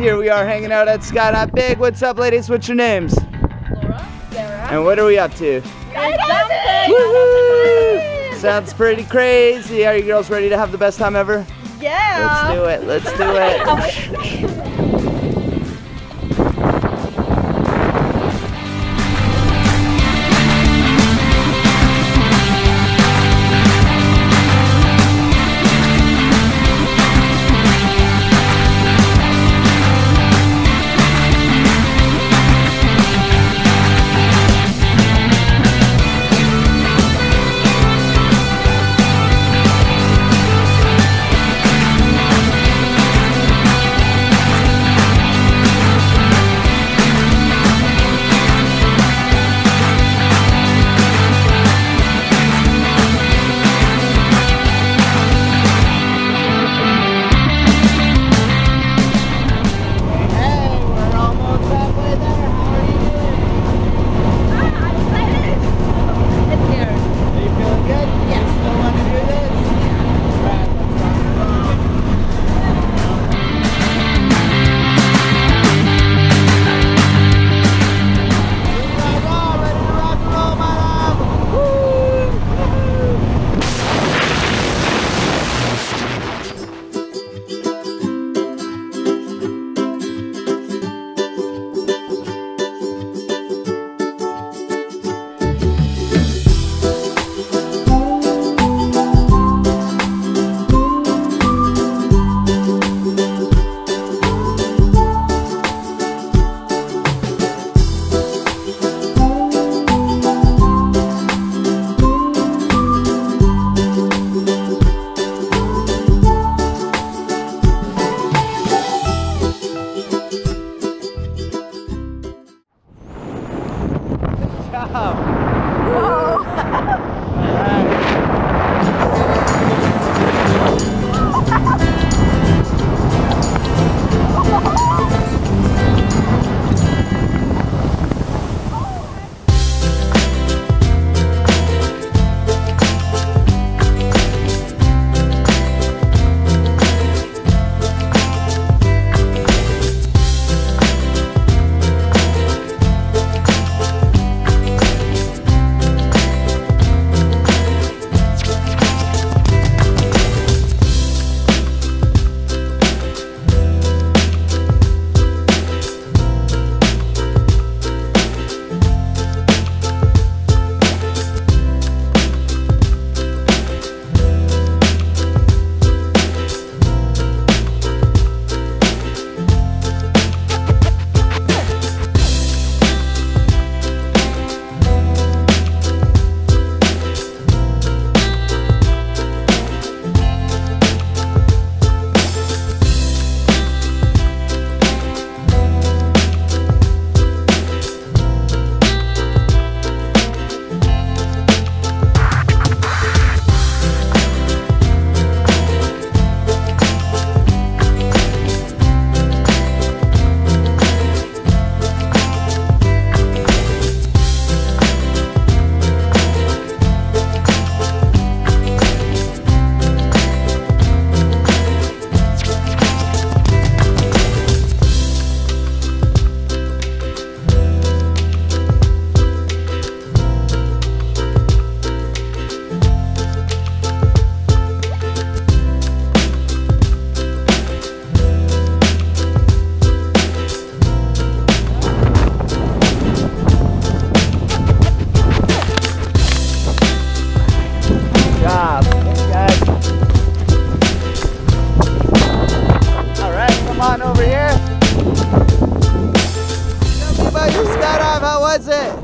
tonight here we are hanging out at Skydive Big. What's up, ladies? What's your names? Laura, Sarah, And what are we up to? skydiving. Woohoo! Sounds pretty crazy. Are you girls ready to have the best time ever? Yeah. Let's do it. Let's do it.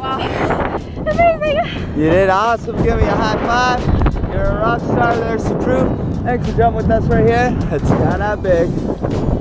Amazing. You did awesome. Give me a high five. You're a rock star. There's some proof. Thanks for jumping with us right here. It's skydive big.